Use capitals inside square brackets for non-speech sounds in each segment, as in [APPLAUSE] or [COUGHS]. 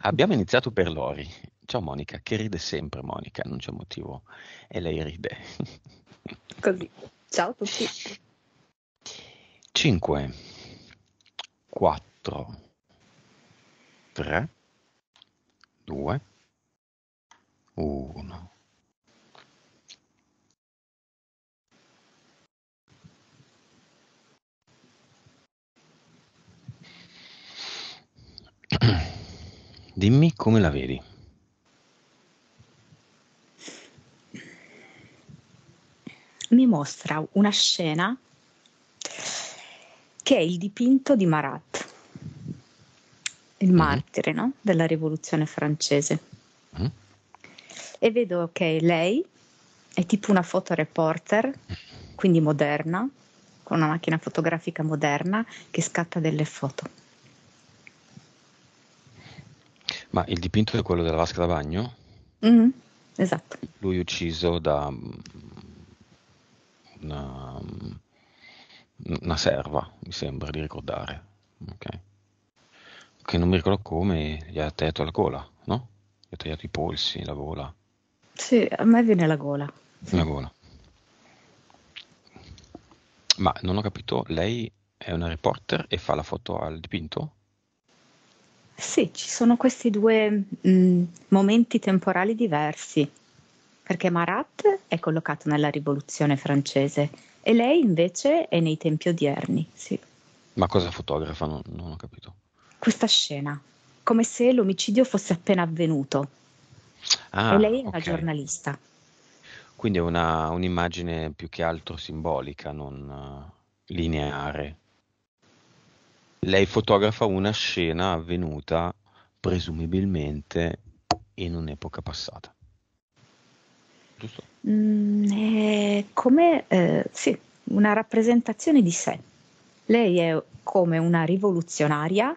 Abbiamo iniziato per Lori. Ciao Monica, che ride sempre Monica, non c'è motivo. E lei ride. Così. Ciao a tutti. 5, 4, 3, 2, 1. Dimmi come la vedi. Mi mostra una scena che è il dipinto di Marat, il Mhm, martire, no? della rivoluzione francese. mhm. E vedo che lei è tipo una fotoreporter, quindi moderna, con una macchina fotografica moderna che scatta delle foto. Ma il dipinto è quello della vasca da bagno? Mhm, Esatto. Lui ucciso da mm, una, una serva, mi sembra di ricordare. Ok. Che non mi ricordo come, gli ha tagliato la gola, no? Gli ha tagliato i polsi, la gola. Sì, a me viene la gola. La gola. Ma non ho capito, lei è una reporter e fa la foto al dipinto? Sì, ci sono questi due mh, momenti temporali diversi, perché Marat è collocato nella rivoluzione francese e lei invece è nei tempi odierni. Sì. Ma cosa fotografa? Non, non ho capito. Questa scena, come se l'omicidio fosse appena avvenuto e Ah, lei è una ok. giornalista. Quindi è una, un'immagine più che altro simbolica, non eh, lineare. Lei fotografa una scena avvenuta presumibilmente in un'epoca passata, giusto? Mm, è come eh, sì, una rappresentazione di sé. Lei è come una rivoluzionaria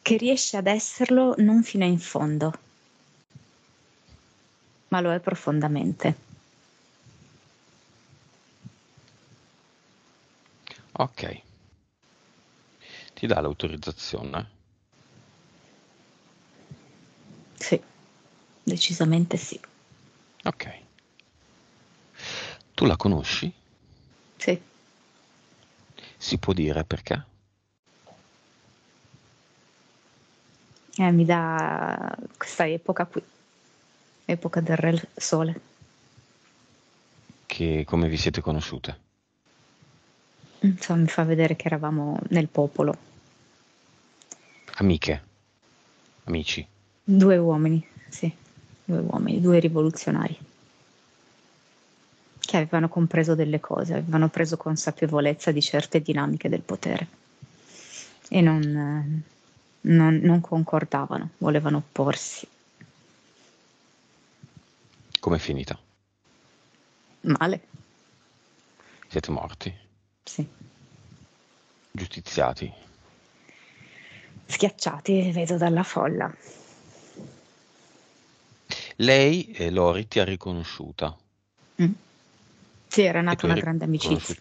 che riesce ad esserlo non fino in fondo, ma lo è profondamente. Ok, ti dà l'autorizzazione? Sì, decisamente sì. Ok. Tu la conosci? Sì. Si può dire perché? Eh, mi dà questa epoca qui, epoca del Re Sole. Che come vi siete conosciute? Insomma, mi fa vedere che eravamo nel popolo, Amiche? Amici? due uomini, sì, due uomini, due rivoluzionari che avevano compreso delle cose, avevano preso consapevolezza di certe dinamiche del potere e non, eh, non- non concordavano, volevano opporsi. Com'è finita? Male, Siete morti? Sì. Giustiziati? Schiacciati, vedo dalla folla. Lei, eh, Lori, ti ha riconosciuta. Mm. Sì, era nata hai una grande amicizia.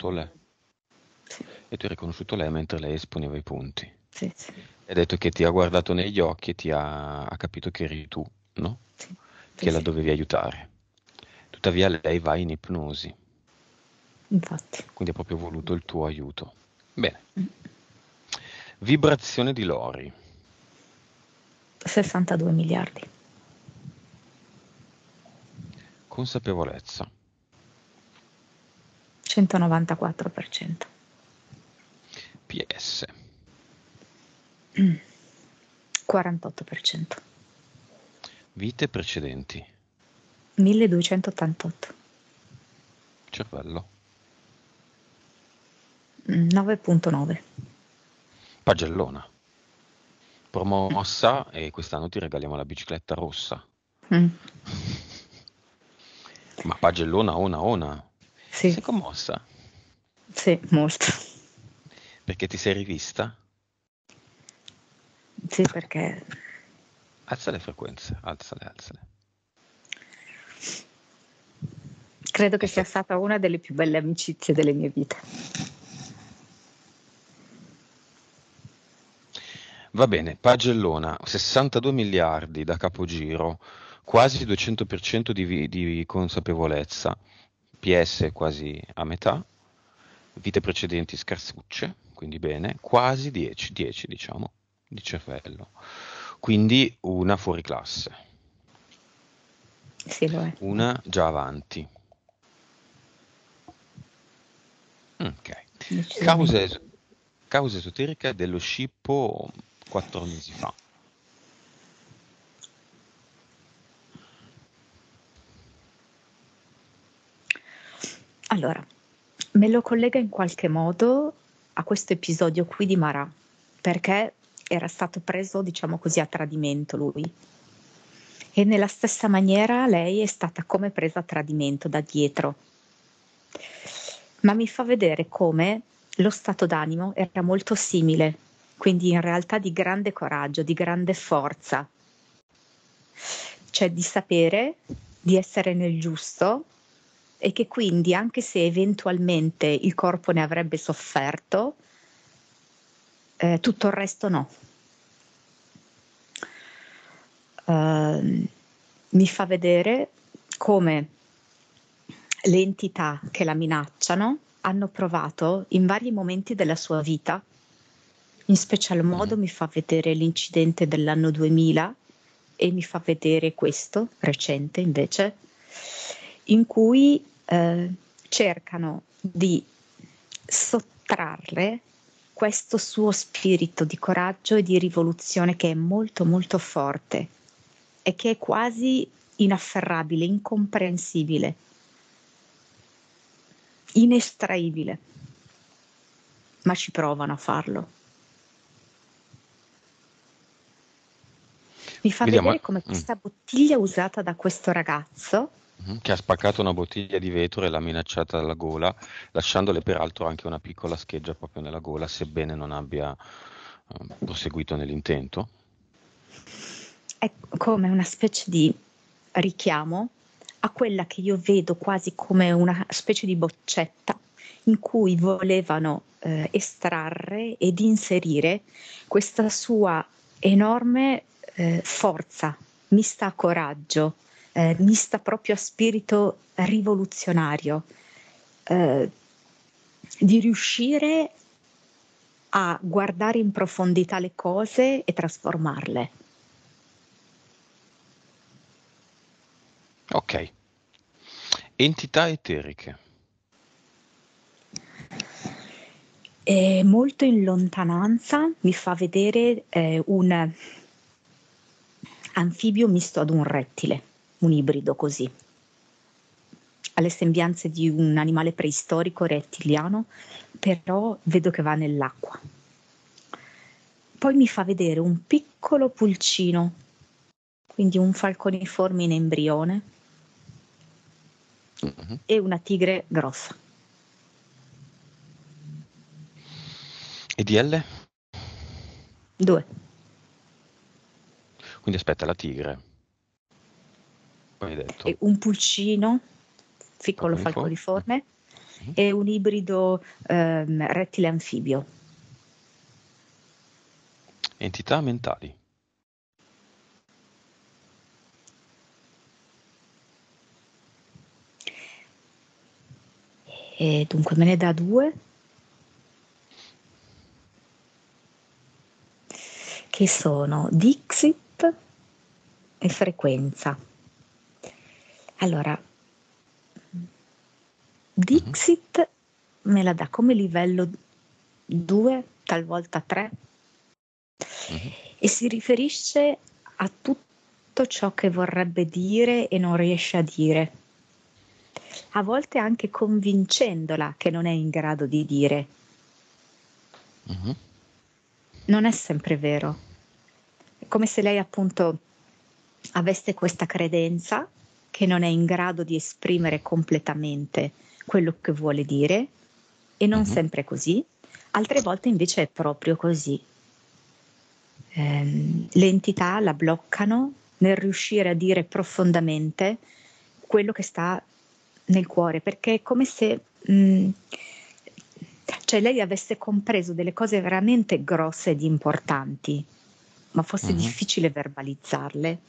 Sì, E tu hai riconosciuto lei mentre lei esponeva i punti. sì, sì, E ha detto che ti ha guardato negli occhi e ti ha, ha capito che eri tu, no? sì, Che la dovevi aiutare. Tuttavia lei va in ipnosi, infatti. quindi ha proprio voluto il tuo aiuto. Bene. Mm. Vibrazione di Lori. 62 miliardi. Consapevolezza. 194%. PS. 48%. Vite precedenti. 1288. Cervello. Mm, 9.9. Pagellona. Promossa e quest'anno ti regaliamo la bicicletta rossa. Mm, [LAUGHS] Ma pagellona ona ona. Sì, Sei commossa? sì, molto. Perché ti sei rivista? Sì, perché Alza le frequenze, alzale, alzale. credo che sia sta- stata una delle più belle amicizie delle mie vite. Va bene, pagellona, 62 miliardi da capogiro, quasi 200% di, di consapevolezza, PS quasi a metà, vite precedenti scarsucce, quindi bene, quasi 10, 10 diciamo, di cervello. Quindi una fuori classe. Sì, lo è. Una già avanti. Ok. Causa, causa esoterica dello scippo quattro mesi fa. Allora, me lo collega in qualche modo a questo episodio qui di Marà, perché era stato preso, diciamo così, a tradimento lui. E nella stessa maniera lei è stata come presa a tradimento da dietro. Ma mi fa vedere come lo stato d'animo era molto simile, quindi in realtà di grande coraggio, di grande forza, cioè di sapere di essere nel giusto e che quindi anche se eventualmente il corpo ne avrebbe sofferto, eh, tutto il resto no. Uh, mi fa vedere come le entità che la minacciano hanno provato in vari momenti della sua vita, in special modo mi fa vedere l'incidente dell'anno 2000 e mi fa vedere questo recente invece, in cui eh, cercano di sottrarre questo suo spirito di coraggio e di rivoluzione che è molto molto forte e che è quasi inafferrabile, incomprensibile, inestraibile, ma ci provano a farlo. Mi fa Vediamo, vedere come mm. questa bottiglia usata da questo ragazzo Mhm, che ha spaccato una bottiglia di vetro e l'ha minacciata alla gola, lasciandole peraltro anche una piccola scheggia proprio nella gola, sebbene non abbia eh, proseguito nell'intento. è come una specie di richiamo a quella che io vedo quasi come una specie di boccetta in cui volevano eh, estrarre ed inserire questa sua enorme eh, forza mista a coraggio, eh, mista proprio a spirito rivoluzionario, eh, di riuscire a guardare in profondità le cose e trasformarle. Ok. Entità eteriche. E molto in lontananza mi fa vedere eh, un anfibio misto ad un rettile un ibrido così. Ha le sembianze di un animale preistorico rettiliano, però vedo che va nell'acqua. Poi mi fa vedere un piccolo pulcino, quindi un falconiforme in embrione mm-hmm. e una tigre grossa. E DL? Due. Quindi aspetta, la tigre hai detto? Un pulcino, piccolo falconiforme, mm-hmm. e un ibrido ehm, rettile anfibio. Entità mentali. E dunque me ne dà due. Che sono Dixit e frequenza. Allora, Dixit me la dà come livello 2, talvolta 3, uh-huh. e si riferisce a tutto ciò che vorrebbe dire e non riesce a dire. A volte anche convincendola che non è in grado di dire. Uh-huh. Non è sempre vero. Come se lei appunto avesse questa credenza che non è in grado di esprimere completamente quello che vuole dire e non uh-huh. sempre così, altre volte invece è proprio così. Eh, le entità la bloccano nel riuscire a dire profondamente quello che sta nel cuore, perché è come se mh, mm, cioè lei avesse compreso delle cose veramente grosse ed importanti ma forse è Mhm. difficile verbalizzarle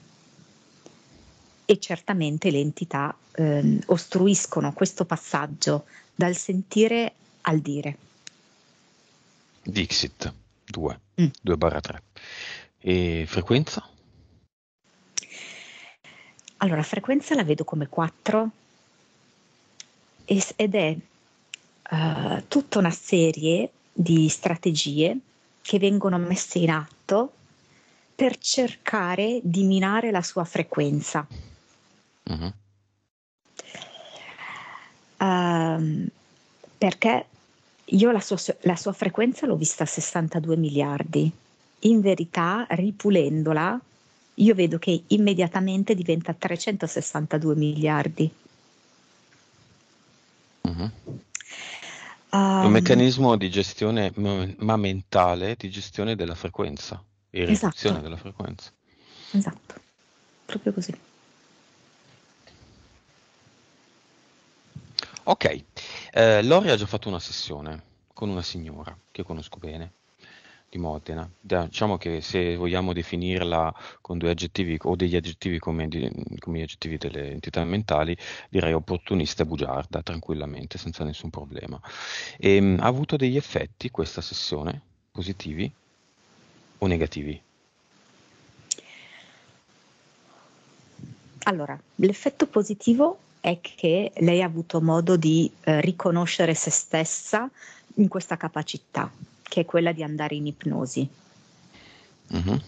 e certamente le entità ehm, ostruiscono questo passaggio dal sentire al dire. Dixit 2, Mm. 2 barra 3. E frequenza? Allora, frequenza la vedo come 4 ed è eh, tutta una serie di strategie che vengono messe in atto per cercare di minare la sua frequenza. Mhm. Ehm, perché io la sua, la sua frequenza l'ho vista a 62 miliardi. In verità, ripulendola, io vedo che immediatamente diventa 362 miliardi. È Um, un meccanismo di gestione, ma mentale, di gestione della frequenza e riduzione Esatto. della frequenza. Esatto, proprio così. Ok, eh, Lori ha già fatto una sessione con una signora che conosco bene di Modena. Diciamo che se vogliamo definirla con due aggettivi o degli aggettivi come, come gli aggettivi delle entità mentali, direi opportunista e bugiarda, tranquillamente, senza nessun problema. Ehm, ha avuto degli effetti questa sessione, positivi o negativi? Allora, l'effetto positivo è che lei ha avuto modo di eh, riconoscere se stessa in questa capacità, che è quella di andare in ipnosi. Mhm.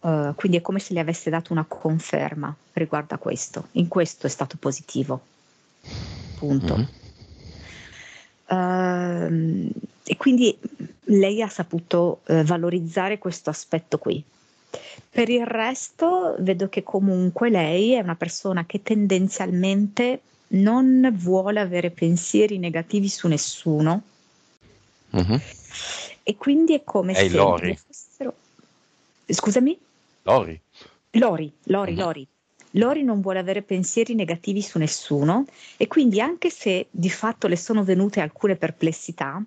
Eh, quindi è come se le avesse dato una conferma riguardo a questo. In questo è stato positivo. Punto. Ehm, e quindi lei ha saputo eh, valorizzare questo aspetto qui. Per il resto vedo che comunque lei è una persona che tendenzialmente non vuole avere pensieri negativi su nessuno Mhm. e quindi è come È se Lori. fossero... Scusami? Lori. Lori, Lori, Mhm. Lori. Lori non vuole avere pensieri negativi su nessuno e quindi anche se di fatto le sono venute alcune perplessità,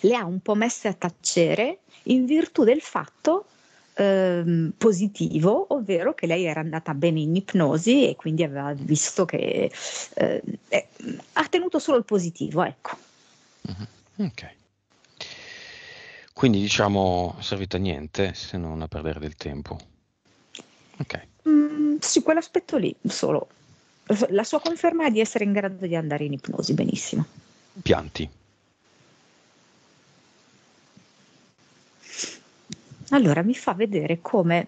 le ha un po' messe a tacere in virtù del fatto ehm, positivo, ovvero che lei era andata bene in ipnosi e quindi aveva visto che eh, eh, ha tenuto solo il positivo, ecco. Mhm. Ok. Quindi diciamo servita a niente se non a perdere del tempo. Ok. Mm, sì, quell'aspetto lì solo. La sua conferma è di essere in grado di andare in ipnosi, benissimo. Pianti. Allora mi fa vedere come,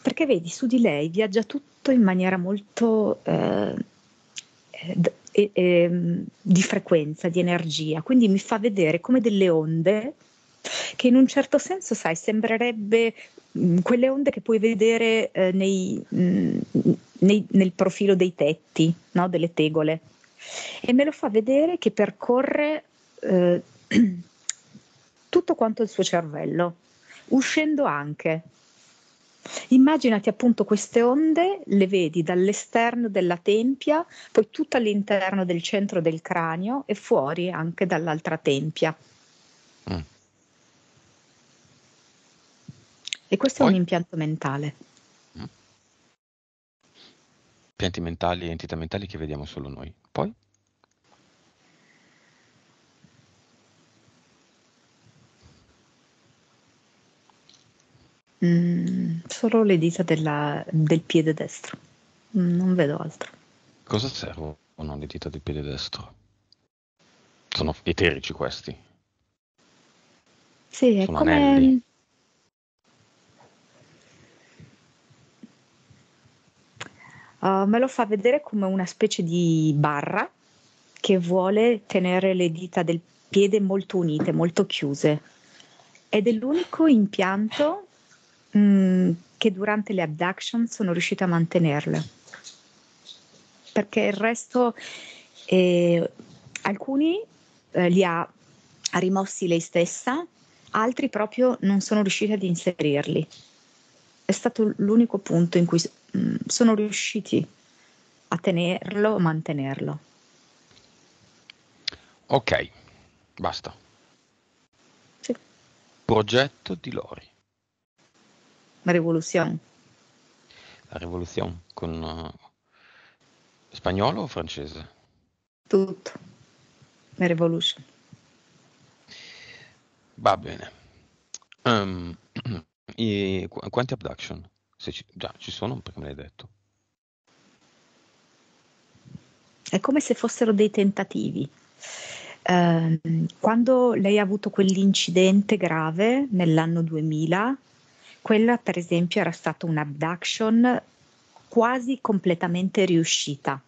perché vedi, su di lei viaggia tutto in maniera molto eh, eh, e- ehm, di frequenza, di energia, quindi mi fa vedere come delle onde che in un certo senso, sai, sembrerebbe mh, quelle onde che puoi vedere eh, nei, mh, nei- nel profilo dei tetti, no? delle tegole. E me lo fa vedere che percorre eh, [CLEARS THROAT] tutto quanto il suo cervello, uscendo anche. Immaginati appunto queste onde, le vedi dall'esterno della tempia, poi tutto all'interno del centro del cranio e fuori anche dall'altra tempia. Mm. E questo è Poi? un impianto mentale. Pianti mentali e entità mentali che vediamo solo noi. Poi? Mm, solo le dita della- del piede destro. Mm, non vedo altro. Cosa servono le dita del piede destro? Sono eterici questi. Sì, è Sono come... anelli. Uh, me lo fa vedere come una specie di barra che vuole tenere le dita del piede molto unite, molto chiuse. Ed è l'unico impianto mm, che durante le abduction sono riuscita a mantenerle. Perché il resto, eh, alcuni eh, li ha rimossi lei stessa, altri proprio non sono riusciti ad inserirli. È stato l'unico punto in cui mm, sono riusciti a tenerlo, mantenerlo. Ok, basta. Sì. Progetto di Lori. Revolution. La rivoluzione con uh, spagnolo o francese? Tutto. Revolution. Va bene. Um, [CLEARS THROAT] i, qu- quanti abduction? Se ci, già, ci sono perché me l'hai detto. È come se fossero dei tentativi. Eh, quando lei ha avuto quell'incidente grave nell'anno 2000, quella per esempio era stata un'abduction quasi completamente riuscita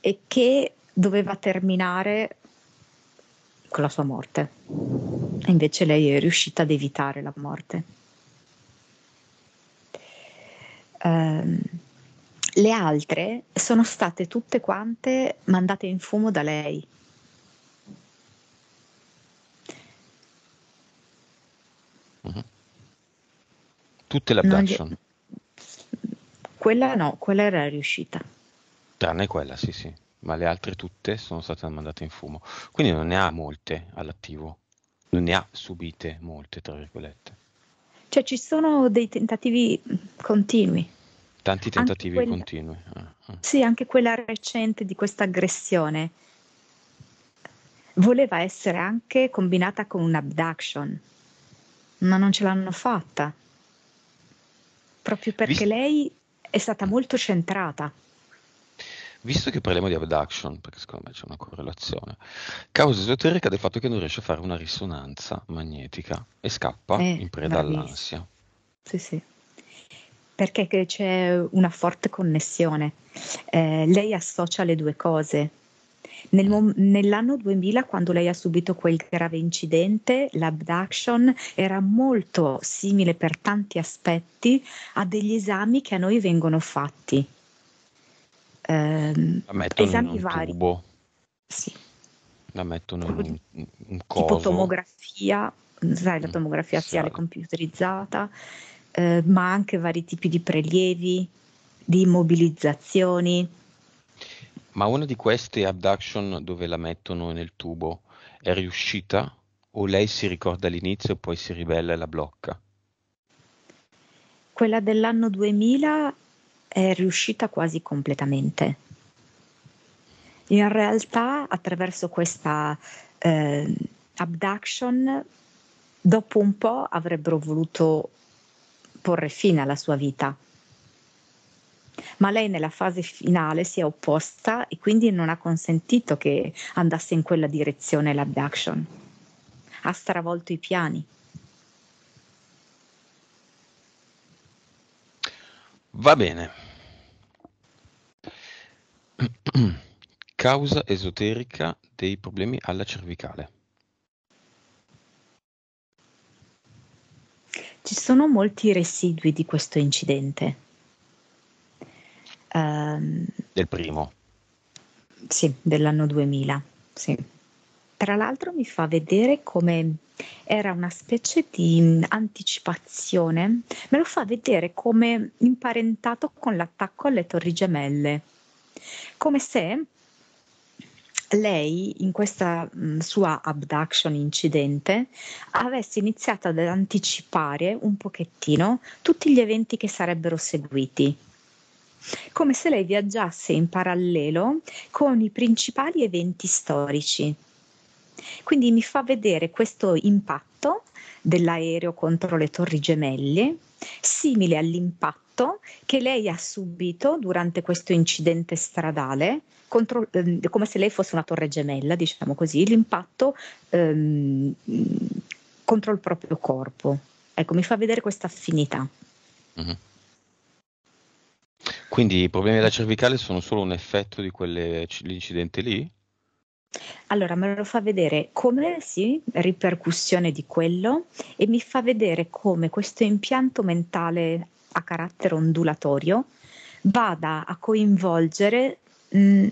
e che doveva terminare con la sua morte. E invece lei è riuscita ad evitare la morte. Um, le altre sono state tutte quante mandate in fumo da lei. Tutte le abduction, gli- Quella no, quella era riuscita. tranne quella, sì, sì, ma le altre tutte sono state mandate in fumo. Quindi non ne ha molte all'attivo, non ne ha subite molte, tra virgolette. Cioè ci sono dei tentativi continui. Tanti tentativi quella, continui. ah, ah. sì, anche quella recente di questa aggressione voleva essere anche combinata con un'abduction, ma non ce l'hanno fatta, proprio perché Vis- lei è stata molto centrata. Visto che parliamo di abduction, perché secondo me c'è una correlazione, causa esoterica del fatto che non riesce a fare una risonanza magnetica e scappa Eh, in preda bravissimo. all'ansia. Sì, sì. Perché c'è una forte connessione. Eh, lei associa le due cose. Nel nell'anno 2000, quando lei ha subito quel grave incidente, l'abduction era molto simile per tanti aspetti a degli esami che a noi vengono fatti. In esami vari, tubo, sì, la mettono in un, un tipo tomografia, sai, la mm, tomografia assiale sì, computerizzata, eh, ma anche vari tipi di prelievi, di immobilizzazioni. Ma una di queste abduction dove la mettono nel tubo è riuscita o lei si ricorda all'inizio e poi si ribella e la blocca? Quella dell'anno 2000 è riuscita quasi completamente. In realtà, attraverso questa eh, abduction, dopo un po' avrebbero voluto porre fine alla sua vita, ma lei nella fase finale si è opposta e quindi non ha consentito che andasse in quella direzione l'abduction. Ha stravolto i piani. Va bene. Causa esoterica dei problemi alla cervicale. Ci sono molti residui di questo incidente. Ehm, Del primo. sì, dell'anno 2000, sì. Tra l'altro mi fa vedere come era una specie di anticipazione, me lo fa vedere come imparentato con l'attacco alle Torri Gemelle, come se lei in questa mm, sua abduction incidente avesse iniziato ad anticipare un pochettino tutti gli eventi che sarebbero seguiti come se lei viaggiasse in parallelo con i principali eventi storici. Quindi mi fa vedere questo impatto dell'aereo contro le torri gemelle, simile all'impatto che lei ha subito durante questo incidente stradale, contro, ehm, come se lei fosse una torre gemella, diciamo così, l'impatto ehm, contro il proprio corpo. Ecco, mi fa vedere questa affinità. Mhm. Quindi i problemi della cervicale sono solo un effetto di quell'incidente lì? Allora, me lo fa vedere come sì, ripercussione di quello e mi fa vedere come questo impianto mentale a carattere ondulatorio vada a coinvolgere mh,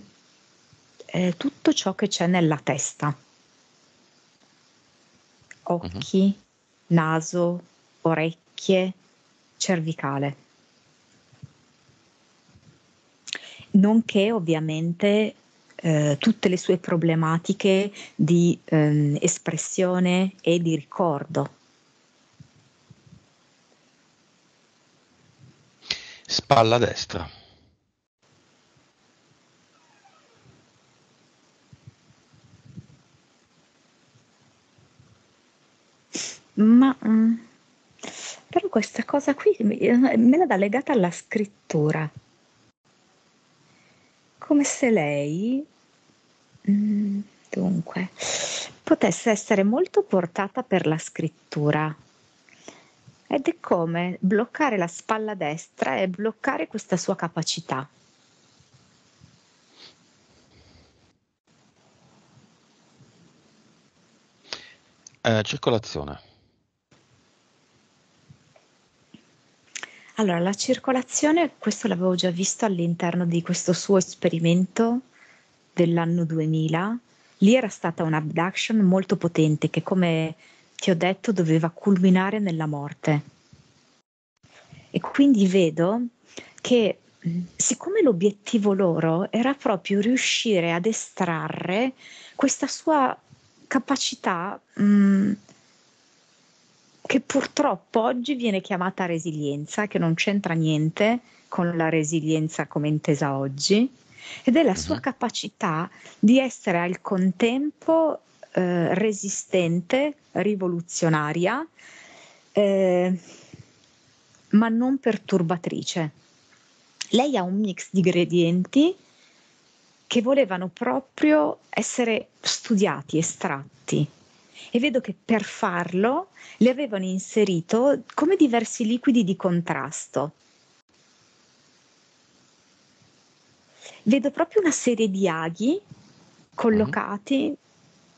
eh, tutto ciò che c'è nella testa. Occhi, naso, orecchie, cervicale. Nonché ovviamente eh, tutte le sue problematiche di ehm, espressione e di ricordo. Spalla destra. Ma mm, però questa cosa qui me la dà legata alla scrittura. Come se lei, mm, dunque, potesse essere molto portata per la scrittura. Ed è come bloccare la spalla destra e bloccare questa sua capacità. Eh, circolazione. Allora, la circolazione, questo l'avevo già visto all'interno di questo suo esperimento dell'anno 2000. Lì era stata un abduction molto potente che, come ti ho detto, doveva culminare nella morte. E quindi vedo che siccome l'obiettivo loro era proprio riuscire ad estrarre questa sua capacità mh, che purtroppo oggi viene chiamata resilienza, che non c'entra niente con la resilienza come intesa oggi, ed è la sua uh-huh. capacità di essere al contempo eh, resistente, rivoluzionaria, eh, ma non perturbatrice. Lei ha un mix di ingredienti che volevano proprio essere studiati, estratti. E vedo che per farlo le avevano inserito come diversi liquidi di contrasto. Vedo proprio una serie di aghi collocati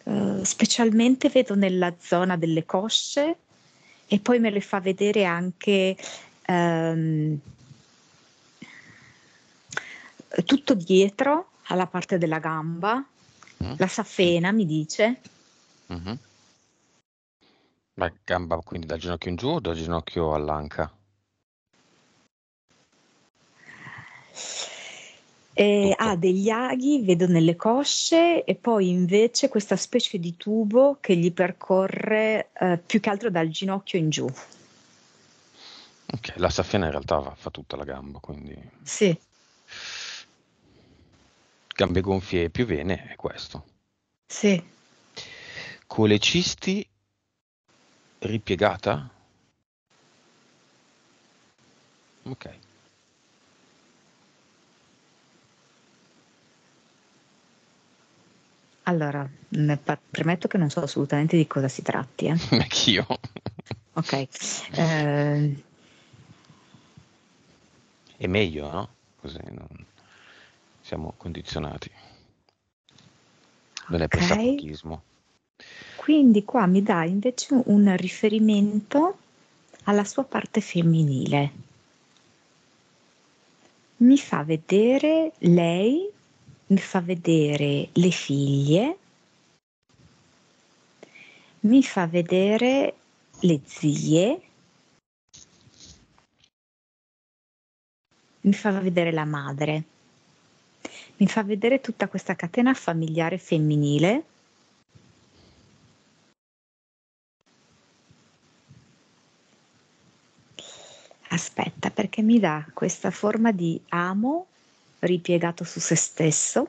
Uh, specialmente vedo nella zona delle cosce e poi me le fa vedere anche um, tutto dietro alla parte della gamba, mm. la safena mi dice. Mm-hmm. La gamba quindi dal ginocchio in giù o dal ginocchio all'anca? E ha degli aghi, vedo nelle cosce e poi invece questa specie di tubo che gli percorre eh, più che altro dal ginocchio in giù. Ok, la safena in realtà fa, fa tutta la gamba, quindi... Sì. Gambe gonfie e più vene è questo. Sì. Colecisti ripiegata? Ok. Allora, premetto che non so assolutamente di cosa si tratti. Eh. [LAUGHS] Anch'io. ok. Eh... È meglio, no? Così non siamo condizionati. Non è okay. pressapochismo. Quindi qua mi dà invece un riferimento alla sua parte femminile. Mi fa vedere lei mi fa vedere le figlie, mi fa vedere le zie, mi fa vedere la madre, mi fa vedere tutta questa catena familiare femminile. Aspetta, perché mi dà questa forma di amo ripiegato su se stesso,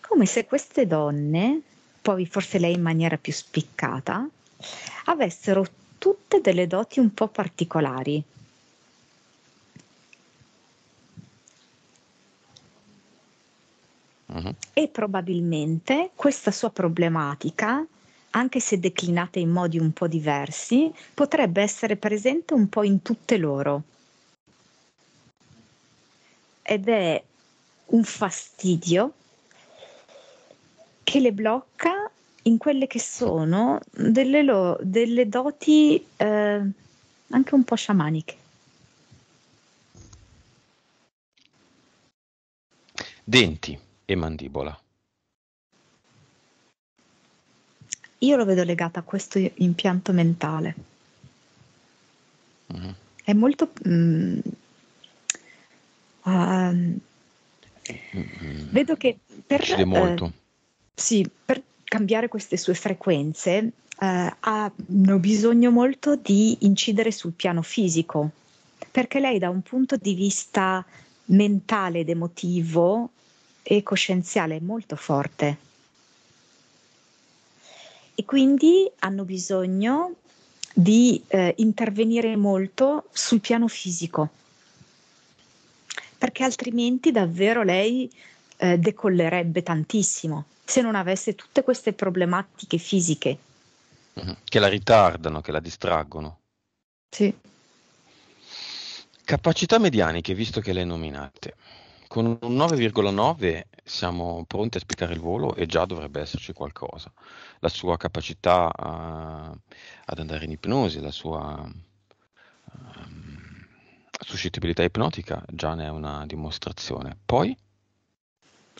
come se queste donne, poi forse lei in maniera più spiccata, avessero tutte delle doti un po' particolari. Uh-huh. E probabilmente questa sua problematica, anche se declinata in modi un po' diversi, potrebbe essere presente un po' in tutte loro ed è un fastidio che le blocca in quelle che sono delle, lo, delle doti eh, anche un po' sciamaniche. Denti e mandibola. Io lo vedo legato a questo impianto mentale. Mm-hmm. È molto... Mm, Uh. Vedo che per, eh, sì, per cambiare queste sue frequenze eh, hanno bisogno molto di incidere sul piano fisico, perché lei da un punto di vista mentale ed emotivo e coscienziale è molto forte. E quindi hanno bisogno di eh, intervenire molto sul piano fisico, perché altrimenti davvero lei eh, decollerebbe tantissimo se non avesse tutte queste problematiche fisiche. Mhm. Che la ritardano, che la distraggono. Sì. Capacità medianiche, visto che le nominate. Con un 9,9 siamo pronti a spiegare il volo e già dovrebbe esserci qualcosa. La sua capacità a, ad andare in ipnosi, la sua um, suscettibilità ipnotica già ne è una dimostrazione. Poi?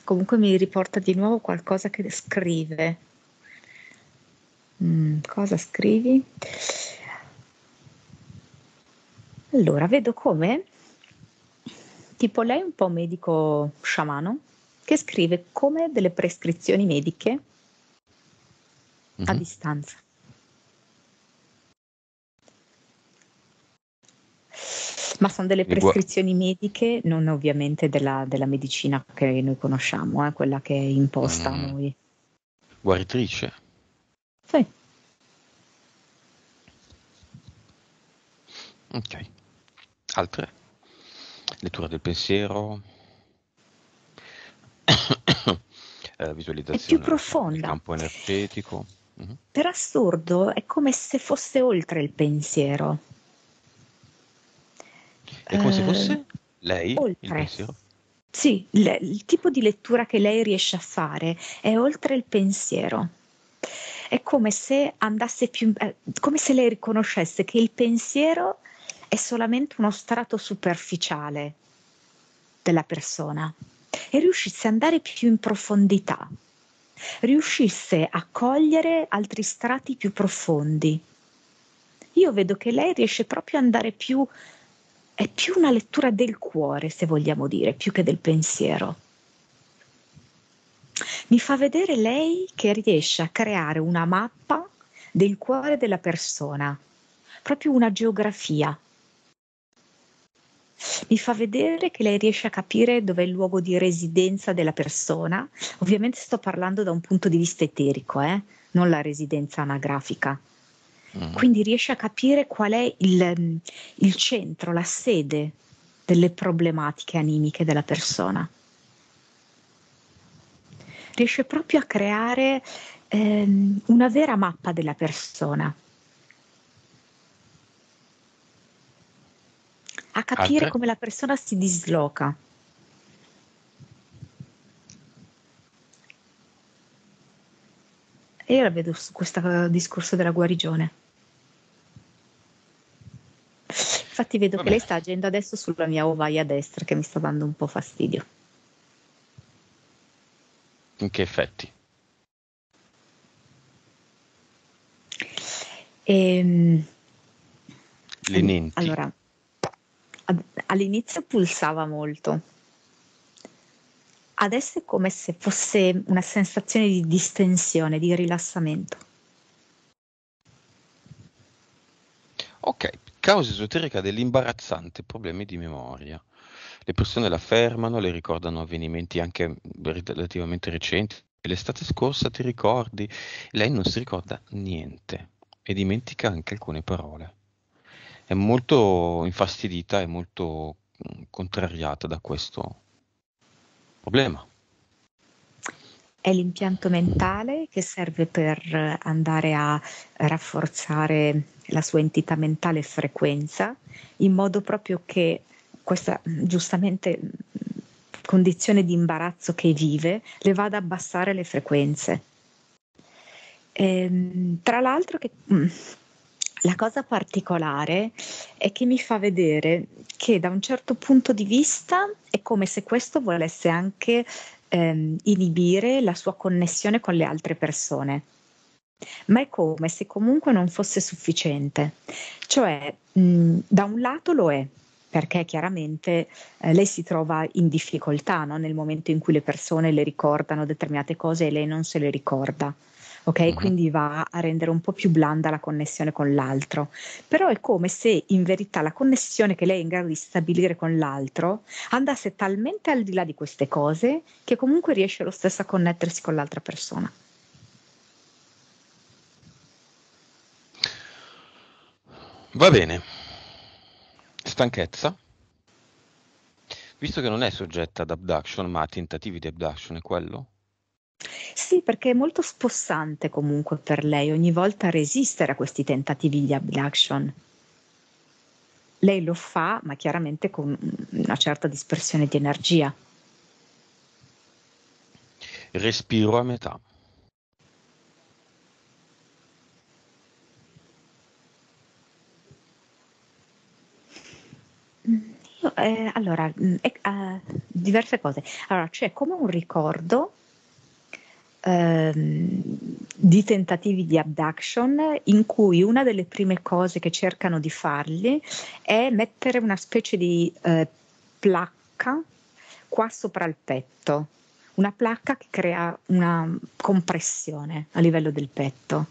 Comunque mi riporta di nuovo qualcosa che scrive. Mm, cosa scrivi? Allora, vedo come tipo lei è un po' medico sciamano che scrive come delle prescrizioni mediche mm-hmm. a mhm. distanza. Ma sono delle prescrizioni mediche, non ovviamente della, della medicina che noi conosciamo, eh, quella che è imposta mm. a noi. Guaritrice? Sì. Ok. Altre? Lettura del pensiero? [COUGHS] eh, visualizzazione è più profonda. campo energetico? Mm-hmm. Per assurdo è come se fosse oltre il pensiero. È come se fosse eh, lei oltre. il pensiero? Sì, le, il tipo di lettura che lei riesce a fare è oltre il pensiero. È come se andasse più, eh, come se lei riconoscesse che il pensiero è solamente uno strato superficiale della persona e riuscisse ad andare più in profondità, riuscisse a cogliere altri strati più profondi. Io vedo che lei riesce proprio ad andare più, è più una lettura del cuore, se vogliamo dire, più che del pensiero. Mi fa vedere lei che riesce a creare una mappa del cuore della persona, proprio una geografia mi fa vedere che lei riesce a capire dov'è il luogo di residenza della persona. Ovviamente sto parlando da un punto di vista eterico, eh? non la residenza anagrafica. Mm. Quindi riesce a capire qual è il, il centro, la sede delle problematiche animiche della persona. Riesce proprio a creare ehm, una vera mappa della persona a capire Altre? come la persona si disloca. E io la vedo su questo discorso della guarigione. Infatti vedo Vabbè. che lei sta agendo adesso sulla mia ovaia destra che mi sta dando un po' fastidio. In che effetti? Ehm, Le lenti. Allora, all'inizio pulsava molto. Adesso è come se fosse una sensazione di distensione, di rilassamento. Ok, causa esoterica dell'imbarazzante problemi di memoria. Le persone la fermano, le ricordano avvenimenti anche relativamente recenti. L'estate scorsa ti ricordi? Lei non si ricorda niente e dimentica anche alcune parole è molto infastidita e molto mm, contrariata da questo problema. È l'impianto mentale che serve per andare a rafforzare la sua entità mentale e frequenza, in modo proprio che questa giustamente condizione di imbarazzo che vive le vada ad abbassare le frequenze. Ehm, tra l'altro che mm, la cosa particolare è che mi fa vedere che da un certo punto di vista è come se questo volesse anche ehm, inibire la sua connessione con le altre persone. Ma è come se comunque non fosse sufficiente. Cioè, mh, da un lato lo è, perché chiaramente eh, lei si trova in difficoltà no? nel momento in cui le persone le ricordano determinate cose e lei non se le ricorda. Ok, uh-huh. quindi va a rendere un po' più blanda la connessione con l'altro. Però è come se in verità la connessione che lei è in grado di stabilire con l'altro andasse talmente al di là di queste cose che comunque riesce lo stesso a connettersi con l'altra persona. Va bene. Stanchezza? Visto che non è soggetta ad abduction, ma a tentativi di abduction, è quello? Sì, perché è molto spossante comunque per lei ogni volta resistere a questi tentativi di abduction. Lei lo fa, ma chiaramente con una certa dispersione di energia. Respiro a metà. Io, eh, allora, eh, diverse cose. Allora, c'è come un ricordo di tentativi di abduction in cui una delle prime cose che cercano di fargli è mettere una specie di eh, placca qua sopra il petto, una placca che crea una compressione a livello del petto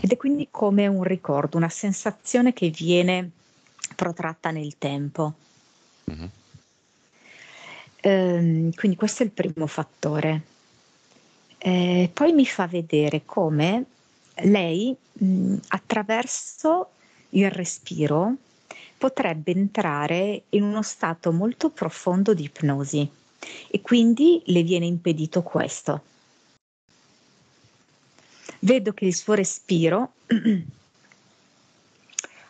ed è quindi come un ricordo, una sensazione che viene protratta nel tempo. Mm-hmm. Ehm, quindi questo è il primo fattore. Eh, poi mi fa vedere come lei mh, attraverso il respiro potrebbe entrare in uno stato molto profondo di ipnosi e quindi le viene impedito questo. Vedo che il suo respiro [CLEARS THROAT]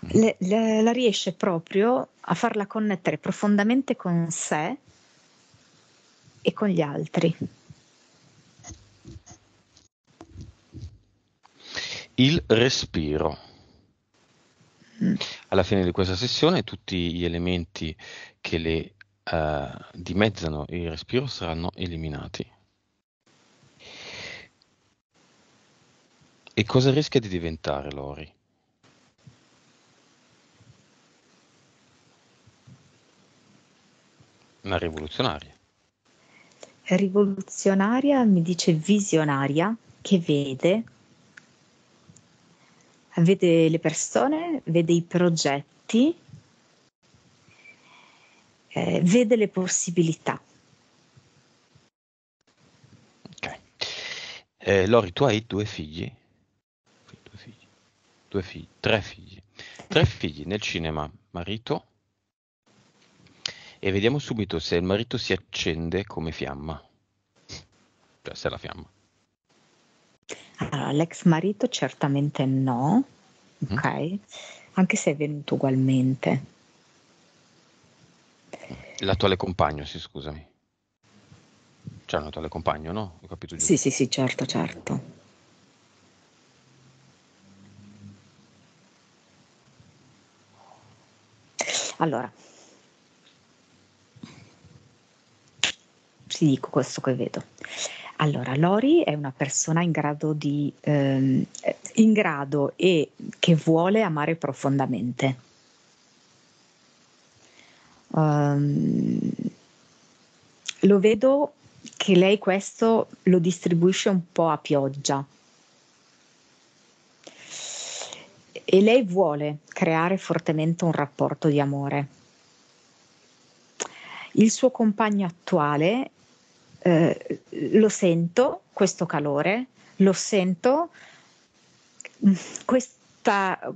le, le, la riesce proprio a farla connettere profondamente con sé e con gli altri. Il respiro. Alla fine di questa sessione tutti gli elementi che le uh, dimezzano il respiro saranno eliminati. E cosa rischia di diventare Lori? Una rivoluzionaria. Rivoluzionaria mi dice visionaria che vede vede le persone, vede i progetti, eh, vede le possibilità. Ok. Eh, Lori, tu hai due figli? Due figli? Due figli? Tre figli. Tre figli nel cinema, marito. E vediamo subito se il marito si accende come fiamma. Cioè, se la fiamma. Allora, l'ex marito certamente no, mm. ok? Anche se è venuto ugualmente. L'attuale compagno, sì, scusami. C'è un attuale compagno, no? Ho capito giusto. Sì, sì, sì, certo, certo. Allora, ti dico questo che vedo. Allora, Lori è una persona in grado, di, ehm, in grado e che vuole amare profondamente. Um, lo vedo che lei questo lo distribuisce un po' a pioggia. E lei vuole creare fortemente un rapporto di amore. Il suo compagno attuale eh, lo sento questo calore, lo sento mm, questa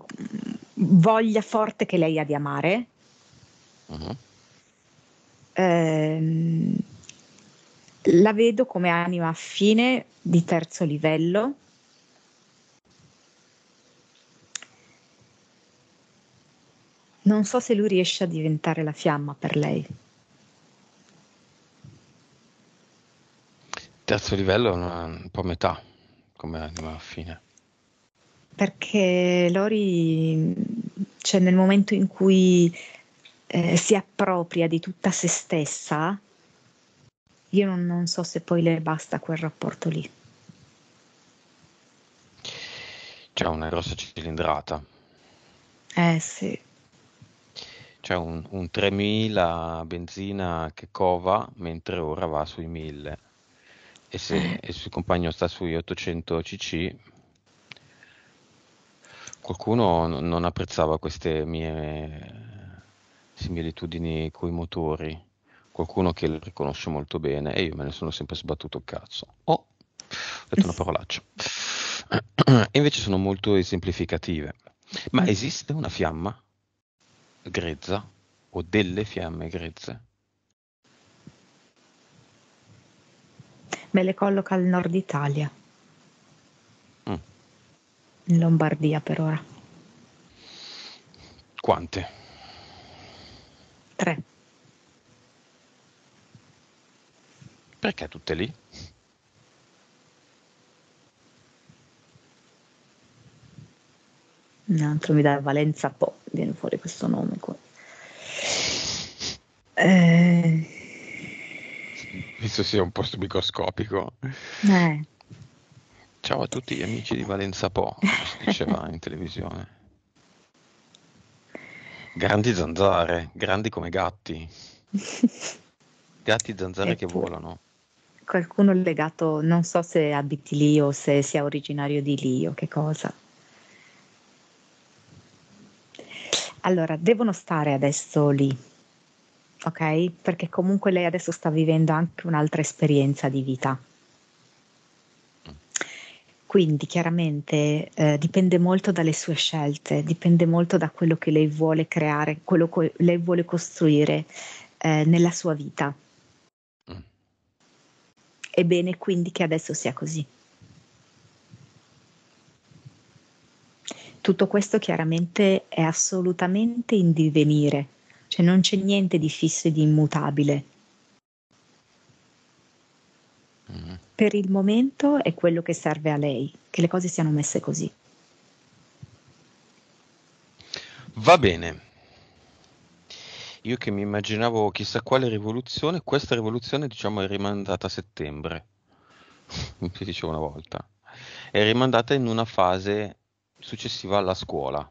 voglia forte che lei ha di amare. Uh-huh. Eh, la vedo come anima affine di terzo livello. Non so se lui riesce a diventare la fiamma per lei. Terzo livello è un po' metà come anima affine. Perché Lori, cioè nel momento in cui eh, si appropria di tutta se stessa, io non, non so se poi le basta quel rapporto lì. C'è una grossa cilindrata. Eh sì. C'è un, un 3000 benzina che cova mentre ora va sui 1000 e se il suo compagno sta sui 800 cc qualcuno non apprezzava queste mie similitudini coi motori. Qualcuno che le riconosce molto bene e io me ne sono sempre sbattuto il cazzo. Oh ho detto una parolaccia. [CLEARS THROAT] Invece sono molto esemplificative. Ma esiste una fiamma grezza o delle fiamme grezze Me le colloca al nord Italia, Mm. in Lombardia per ora. quante? Tre. perché tutte lì? Un altro mi dà Valenza Po, viene fuori questo nome qua. Eh, visto sia un posto microscopico eh, Ciao a tutti gli amici di Valenza Po, [LAUGHS] si diceva in televisione. Grandi zanzare, grandi come gatti. Gatti zanzare che Eppure. volano. qualcuno legato, non so se abiti lì o se sia originario di lì o che cosa. Allora, devono stare adesso lì, ok? Perché comunque lei adesso sta vivendo anche un'altra esperienza di vita. Quindi chiaramente eh, dipende molto dalle sue scelte, dipende molto da quello che lei vuole creare, quello che lei vuole costruire eh, nella sua vita. Mm. È quindi che adesso sia così. Tutto questo chiaramente è assolutamente in divenire, cioè non c'è niente di fisso e di immutabile. Mm. Per il momento è quello che serve a lei, che le cose siano messe così. Va bene. Io che mi immaginavo chissà quale rivoluzione, questa rivoluzione diciamo è rimandata a settembre, [LAUGHS] si diceva una volta. È rimandata in una fase successiva alla scuola.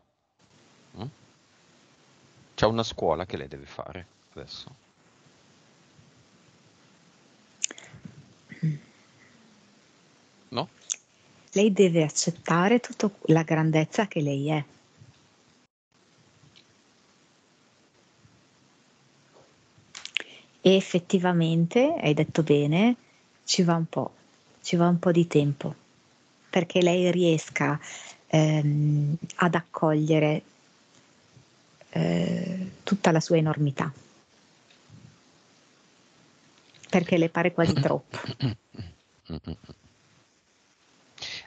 C'è una scuola che lei deve fare adesso. No? Lei deve accettare tutta la grandezza che lei è. E effettivamente, hai detto bene, ci va un po', ci va un po' di tempo perché lei riesca ehm, ad accogliere eh, tutta la sua enormità. Perché le pare quasi [COUGHS] troppo.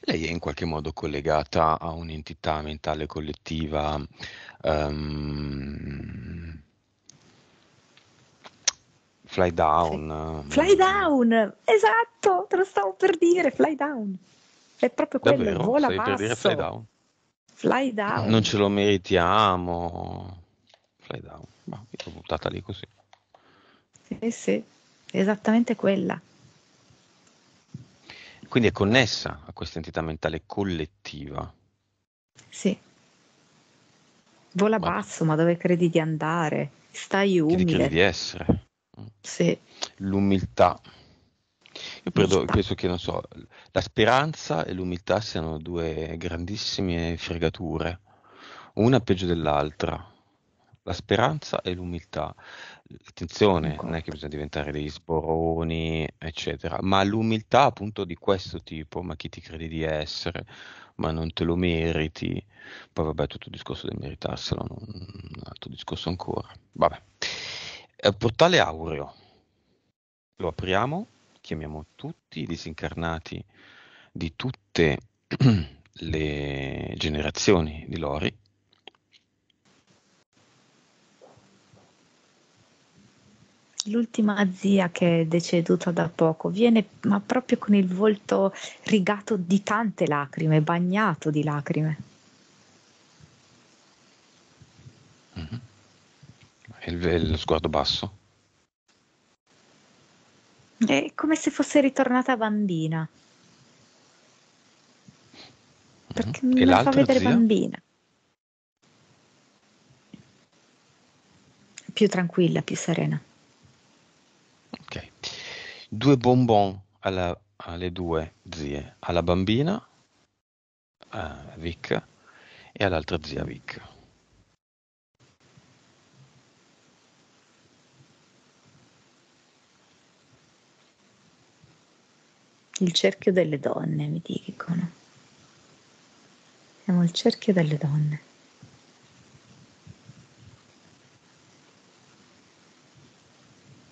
Lei è in qualche modo collegata a un'entità mentale collettiva ehm, fly down. Fly down, esatto, te lo stavo per dire, fly down. È proprio quello, Davvero? vola Stai per dire basso. fly down? Fly down. Non ce lo meritiamo. Fly down. Ma io l'ho buttata lì così. Sì, sì, esattamente quella. Quindi è connessa a questa entità mentale collettiva. Sì. Vola Ma- basso, ma dove credi di andare? Stai ti credi umile. di essere? Sì, L'umiltà. Io credo- penso che, non so, la speranza e l'umiltà siano due grandissime fregature, una peggio dell'altra. La speranza e l'umiltà. Attenzione, non è che bisogna diventare degli sboroni, eccetera, ma l'umiltà appunto di questo tipo, ma chi ti credi di essere, ma non te lo meriti. Poi vabbè, tutto il discorso del meritarselo, un altro discorso ancora. Vabbè. Eh, Portale Aureo. Lo apriamo, chiamiamo tutti i disincarnati di tutte [CLEARS THROAT] le generazioni di Lori. L'ultima zia che è deceduta da poco viene, ma proprio con il volto rigato di tante lacrime, bagnato di lacrime. Mhm. E il- lo sguardo basso. È come se fosse ritornata bambina, perché Mhm. E me la fa vedere zia? bambina. più tranquilla, più serena. Ok. Due bonbon alla, alle due zie, alla bambina, uh, Vic, e all'altra zia Vic. Il cerchio delle donne, mi dicono. Siamo il cerchio delle donne.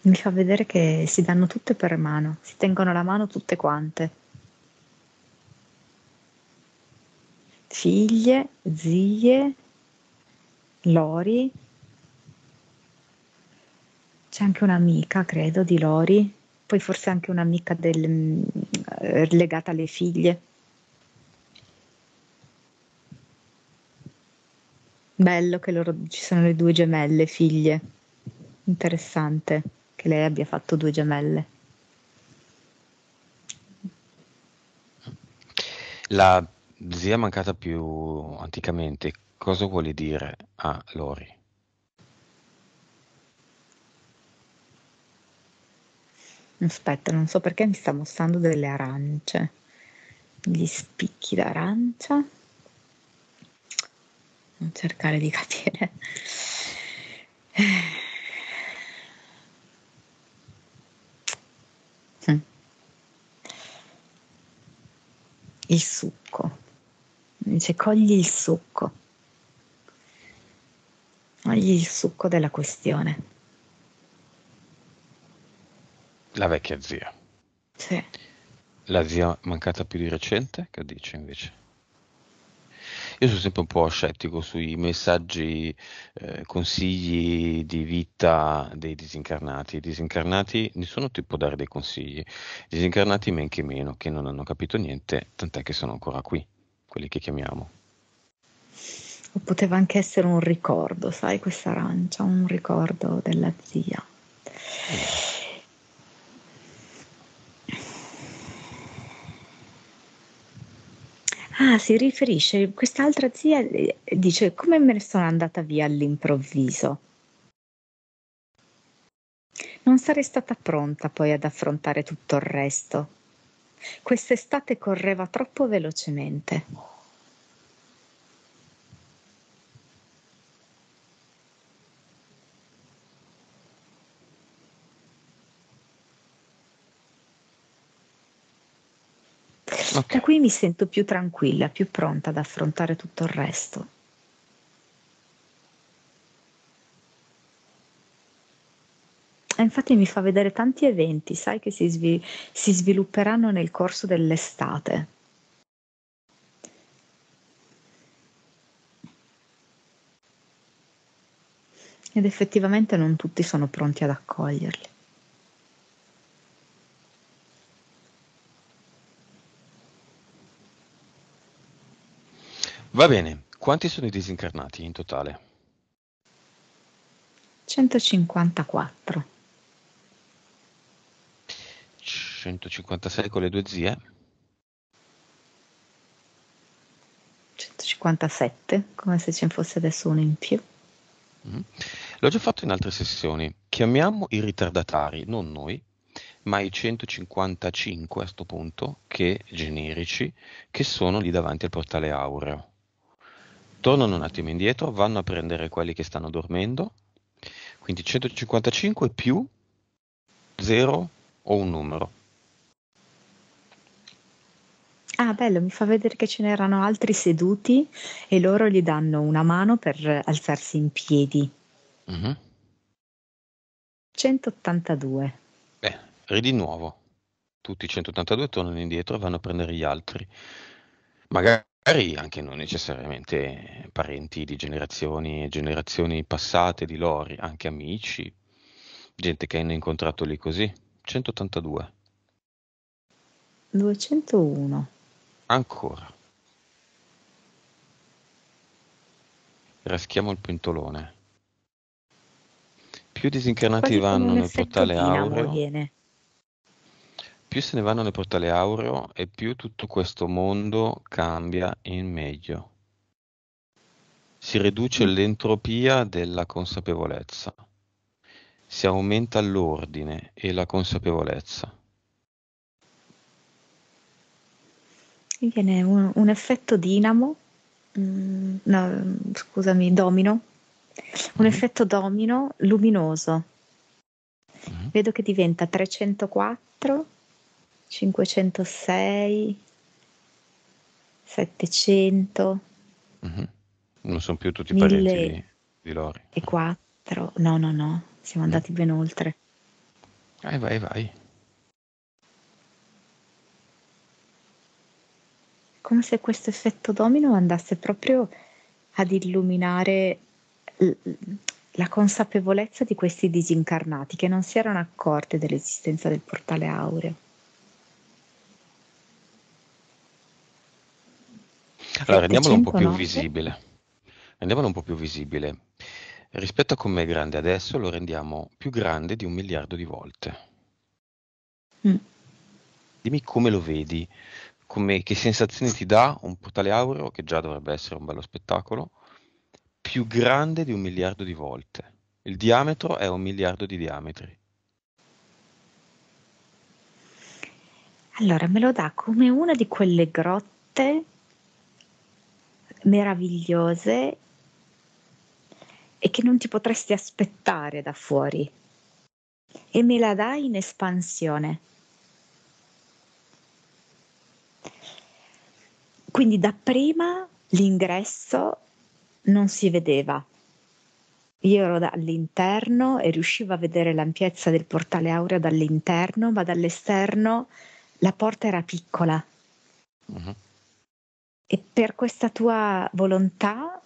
Mi fa vedere che si danno tutte per mano, si tengono la mano tutte quante. Figlie, zie, Lori. C'è anche un'amica, credo, di Lori, poi forse anche un'amica del, mm, legata alle figlie. Bello che loro, ci sono le due gemelle figlie. Interessante che lei abbia fatto due gemelle. La zia mancata più anticamente, cosa vuole dire a Lori? Aspetta, non so perché mi sta mostrando delle arance. Gli spicchi d'arancia. Non cercare di capire. Il succo. Dice cogli il succo. Cogli il succo della questione. La vecchia zia. Sì. La zia mancata più di recente, che dice invece? Io sono sempre un po' scettico sui messaggi, eh, consigli di vita dei disincarnati. I disincarnati, nessuno ti può dare dei consigli. I disincarnati men che meno, che non hanno capito niente, tant'è che sono ancora qui, quelli che chiamiamo. O poteva anche essere un ricordo, sai, questa arancia, un ricordo della zia. Mm. Ah, si riferisce, quest'altra zia eh, dice come me ne sono andata via all'improvviso. Non sarei stata pronta poi ad affrontare tutto il resto. Quest'estate correva troppo velocemente. Qui mi sento più tranquilla, più pronta ad affrontare tutto il resto. E infatti mi fa vedere tanti eventi, sai, che si, svi- si svilupperanno nel corso dell'estate. Ed effettivamente non tutti sono pronti ad accoglierli. Va bene, quanti sono i disincarnati in totale? 154. 156 con le due zie? 157, come se ce ne fosse adesso uno in più. Mm. L'ho già fatto in altre sessioni. Chiamiamo i ritardatari, non noi, ma i 155 a questo punto, che generici, che sono lì davanti al portale aureo tornano un attimo indietro, vanno a prendere quelli che stanno dormendo, quindi 155 più 0 o un numero. Ah, bello, mi fa vedere che ce n'erano altri seduti e loro gli danno una mano per alzarsi in piedi. Mm-hmm. 182. Beh, ridi nuovo. Tutti i 182 tornano indietro e vanno a prendere gli altri. Magari magari anche non necessariamente parenti di generazioni e generazioni passate di Lori, anche amici, gente che hanno incontrato lì così. 182. 201. Ancora. Raschiamo il pentolone. Più disincarnati vanno nel portale aureo. Viene più se ne vanno nel portale aureo e più tutto questo mondo cambia in meglio. Si riduce mm. l'entropia della consapevolezza. si aumenta l'ordine e la consapevolezza. Viene un, un effetto dinamo, mm, no, scusami, domino, un mm. effetto domino luminoso. Mm. Vedo che diventa 304, 506, 700. Mm-hmm. Non sono più tutti parenti di, di Lori. E 4, no, no, no, siamo mm. andati ben oltre. Vai, vai, vai. come se questo effetto domino andasse proprio ad illuminare la consapevolezza di questi disincarnati che non si erano accorti dell'esistenza del portale aureo. Allora, rendiamolo un po' più visibile. Rendiamolo un po' più visibile. Rispetto a come è grande adesso, lo rendiamo più grande di un miliardo di volte. Mm. Dimmi come lo vedi come, che sensazioni ti dà un portale aureo, che già dovrebbe essere un bello spettacolo, più grande di un miliardo di volte. Il diametro è un miliardo di diametri. Allora, me lo dà come una di quelle grotte meravigliose e che non ti potresti aspettare da fuori. E me la dà in espansione. Quindi dapprima l'ingresso non si vedeva. Io ero all'interno e riuscivo a vedere l'ampiezza del portale aureo dall'interno, ma dall'esterno la porta era piccola. Uh-huh. E per questa tua volontà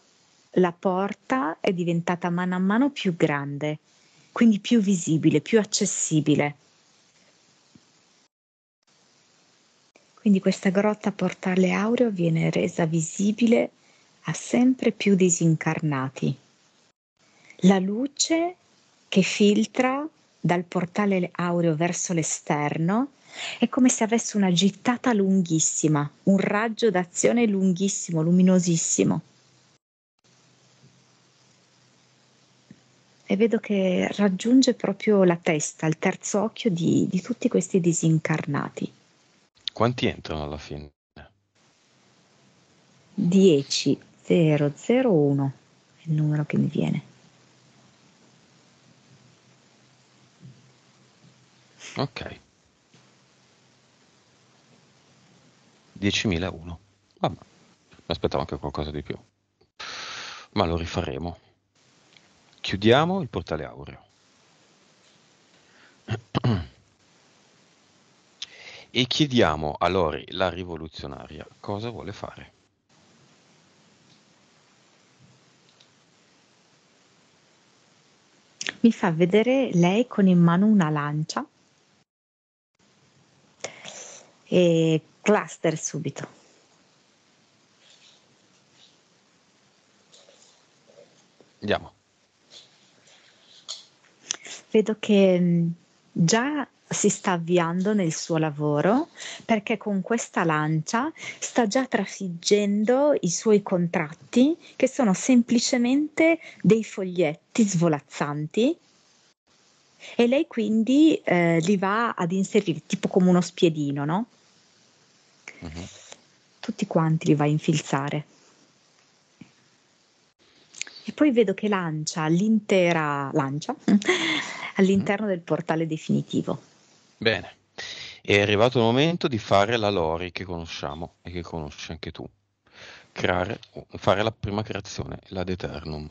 la porta è diventata mano a mano più grande, quindi più visibile, più accessibile. Quindi questa grotta portale aureo viene resa visibile a sempre più disincarnati. La luce che filtra dal portale aureo verso l'esterno è come se avesse una gittata lunghissima, un raggio d'azione lunghissimo, luminosissimo. E vedo che raggiunge proprio la testa, il terzo occhio di, di tutti questi disincarnati. Quanti entrano alla fine? 10, 0, 0, 1 è il numero che mi viene. Ok. 10.001. Vabbè, mi aspettavo anche qualcosa di più. Ma lo rifaremo. Chiudiamo il portale aureo. [CLEARS THROAT] e chiediamo a Lori, la rivoluzionaria, cosa vuole fare. Mi fa vedere lei con in mano una lancia e cluster subito. Andiamo. Vedo che mm, già si sta avviando nel suo lavoro perché con questa lancia sta già trafiggendo i suoi contratti che sono semplicemente dei foglietti svolazzanti e lei quindi eh, li va ad inserire tipo come uno spiedino, no? Uh-huh. Tutti quanti li va a infilzare. E poi vedo che lancia l'intera lancia [LAUGHS] all'interno del portale definitivo. Bene, è arrivato il momento di fare la Lori che conosciamo e che conosci anche tu. Creare, fare la prima creazione, la Eternum.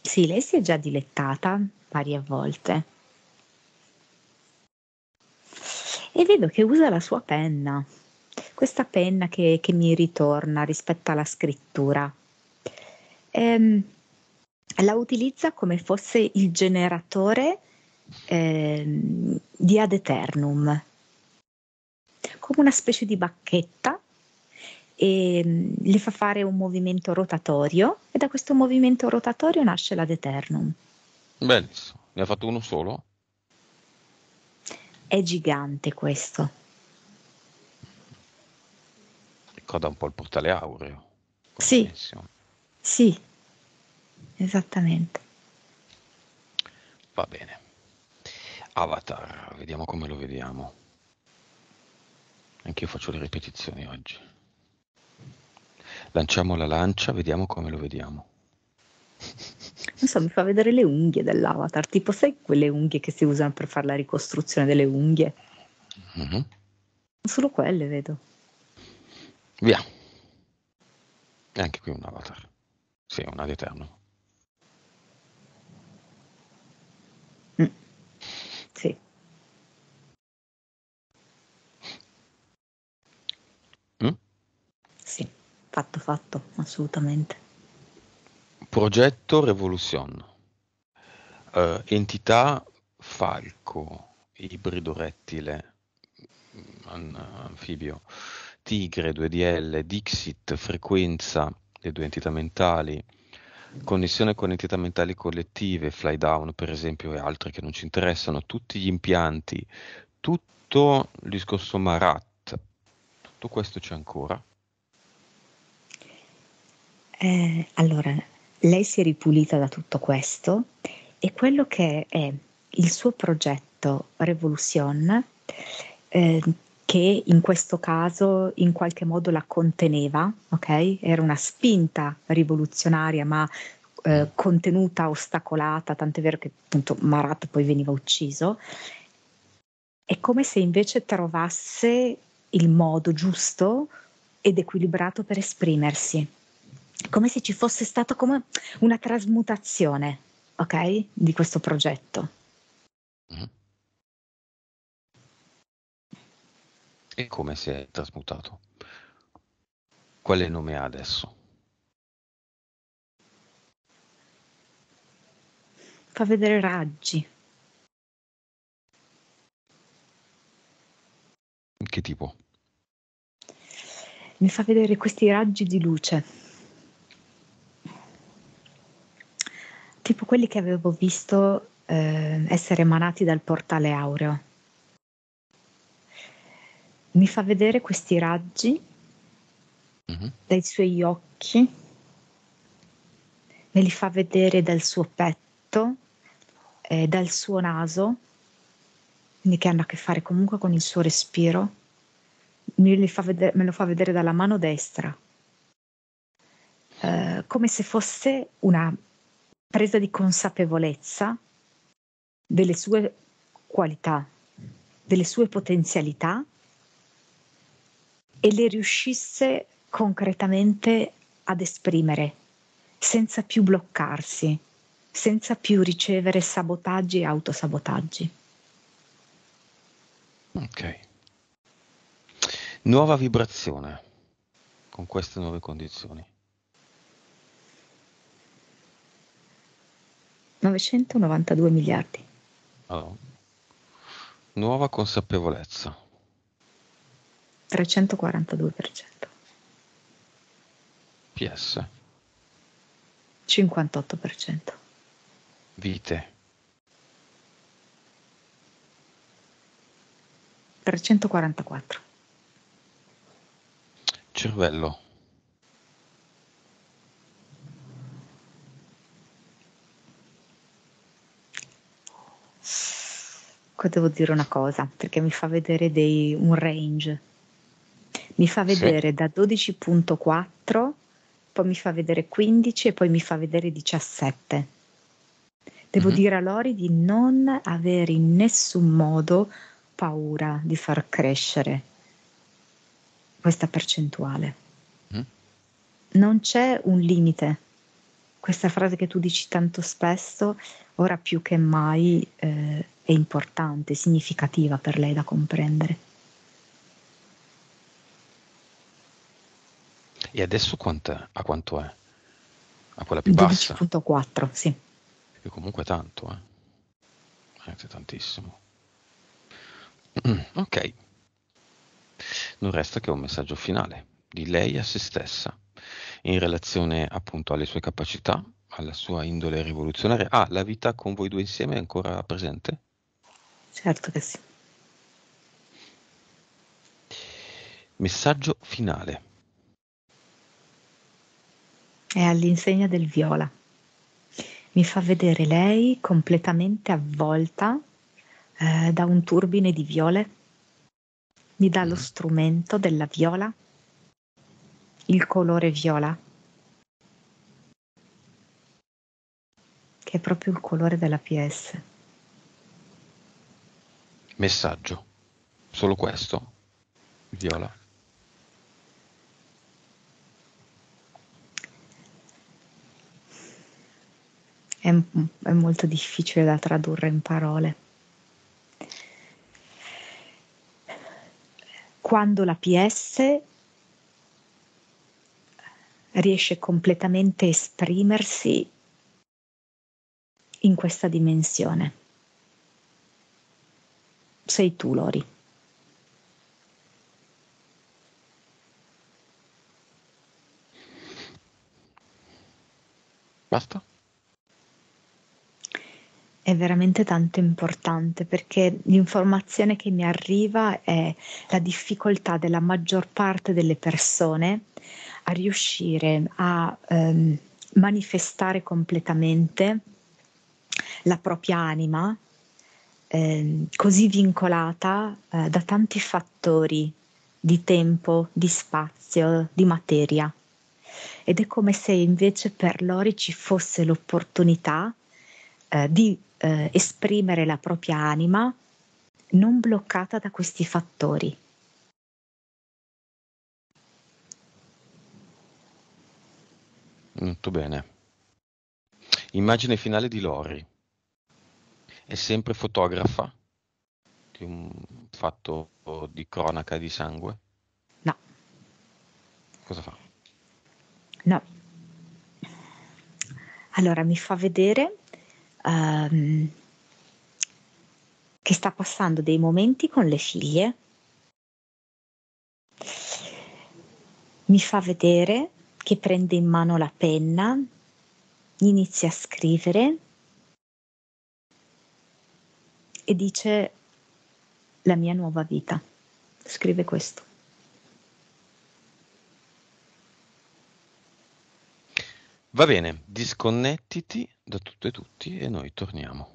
Sì, lei si è già dilettata varie volte. E vedo che usa la sua penna, questa penna che, che mi ritorna rispetto alla scrittura. Ehm, la utilizza come fosse il generatore eh, di ad eternum, come una specie di bacchetta e mm, le fa fare un movimento rotatorio e da questo movimento rotatorio nasce l'ad eternum. Benissimo, ne ha fatto uno solo? È gigante questo. Ricorda un po' il portale aureo. Sì, sì, esattamente. Va bene. Avatar, vediamo come lo vediamo. Anche io faccio le ripetizioni oggi. Lanciamo la lancia, vediamo come lo vediamo. [LAUGHS] Non so, mi fa vedere le unghie dell'avatar, tipo sai quelle unghie che si usano per fare la ricostruzione delle unghie? Mm-hmm. Solo quelle vedo. Via. E anche qui un avatar. Sì, un ad eterno. Mm. Sì. Mm? Sì, fatto, fatto, assolutamente. Progetto Revolution. Uh, entità falco, ibrido rettile, an- anfibio, tigre, 2DL, Dixit, frequenza, le due entità mentali, connessione con entità mentali collettive, fly down per esempio e altre che non ci interessano, tutti gli impianti, tutto il discorso Marat, tutto questo c'è ancora? Eh, allora, lei si è ripulita da tutto questo e quello che è il suo progetto Revolution, eh, che in questo caso in qualche modo la conteneva, ok? Era una spinta rivoluzionaria, ma eh, contenuta, ostacolata, tant'è vero che appunto Marat poi veniva ucciso. È come se invece trovasse il modo giusto ed equilibrato per esprimersi come se ci fosse stata come una trasmutazione, ok, di questo progetto. Mm-hmm. E come si è trasmutato? Quale nome ha adesso? Fa vedere raggi. Che tipo? Mi fa vedere questi raggi di luce. tipo quelli che avevo visto eh, essere emanati dal portale aureo. Mi fa vedere questi raggi mm-hmm. dai suoi occhi, me li fa vedere dal suo petto, eh, dal suo naso, quindi che hanno a che fare comunque con il suo respiro. Me, vedere, me lo fa vedere dalla mano destra, eh, come se fosse una presa di consapevolezza delle sue qualità, delle sue potenzialità e le riuscisse concretamente ad esprimere senza più bloccarsi, senza più ricevere sabotaggi e autosabotaggi. Ok. Nuova vibrazione con queste nuove condizioni. 992 miliardi. Allora, nuova consapevolezza. 342%. PS. 58%. Vite. 344. Cervello. Ecco, devo dire una cosa, perché mi fa vedere dei, un range. Mi fa vedere sì. da 12.4, poi mi fa vedere 15 e poi mi fa vedere 17. Devo mm-hmm. dire a Lori di non avere in nessun modo paura di far crescere questa percentuale. Mm. Non c'è un limite. Questa frase che tu dici tanto spesso, ora più che mai eh, è importante, significativa per lei da comprendere. E adesso a quanto è? A quella più bassa? 12.4, sì. Che comunque è tanto, eh? È tantissimo. [CLEARS THROAT] ok. Non resta che un messaggio finale di lei a se stessa in relazione appunto alle sue capacità, alla sua indole rivoluzionaria. Ah, la vita con voi due insieme è ancora presente? Certo che sì. Messaggio finale. È all'insegna del viola. mi fa vedere lei completamente avvolta eh, da un turbine di viole, mi dà lo mm. strumento della viola, il colore viola, che è proprio il colore della PS. Messaggio, solo questo, viola. È, è molto difficile da tradurre in parole. quando la PS riesce completamente a esprimersi in questa dimensione. Sei tu, Lori. Basta è veramente tanto importante perché l'informazione che mi arriva è la difficoltà della maggior parte delle persone a riuscire a ehm, manifestare completamente la propria anima eh, così vincolata eh, da tanti fattori di tempo, di spazio, di materia. Ed è come se invece per loro ci fosse l'opportunità eh, di eh, esprimere la propria anima non bloccata da questi fattori. Molto bene. Immagine finale di Lori. È sempre fotografa di un fatto di cronaca di sangue? No. Cosa fa? No. Allora mi fa vedere um, che sta passando dei momenti con le figlie, mi fa vedere che prende in mano la penna, inizia a scrivere e dice la mia nuova vita. Scrive questo. Va bene, disconnettiti da tutto e tutti e noi torniamo.